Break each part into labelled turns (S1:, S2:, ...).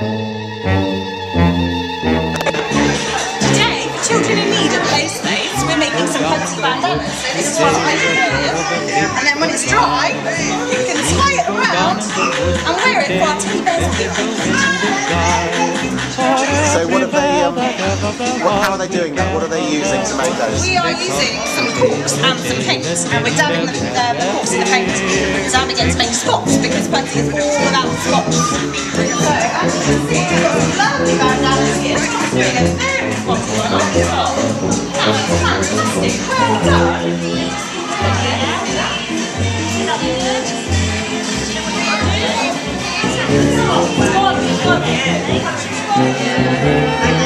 S1: Today, for children in need play space, we're making some fancy bandanas. So this is what I do. And then when it's dry, you can tie it around and wear it for our bears
S2: So what have they? Um, what, how are they doing that? What are they using to make those?
S1: We are using some corks and some paint, and we're dabbing the, uh, the corks and the paint, dabbing it to make spots because Bunty is all about spots. As you. a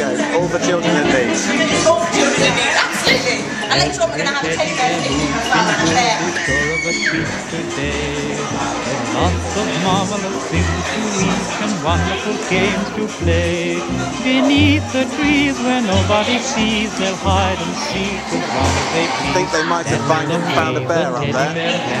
S2: go. All the children in need.
S1: All the children in need, absolutely. And later on, we're going to have a teddy bear picnic as well, and a bear.
S3: Picture of a treat today. With lots of marvelous things to eat and wonderful games to play. Beneath the trees where nobody sees, they'll hide and seek as long as they please.
S2: think they might have found, found a bear up
S3: Teddy
S2: there.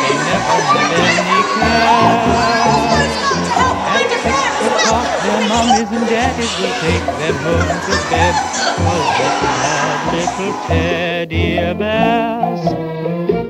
S3: and will take them home to bed. Cause they're little teddy bears.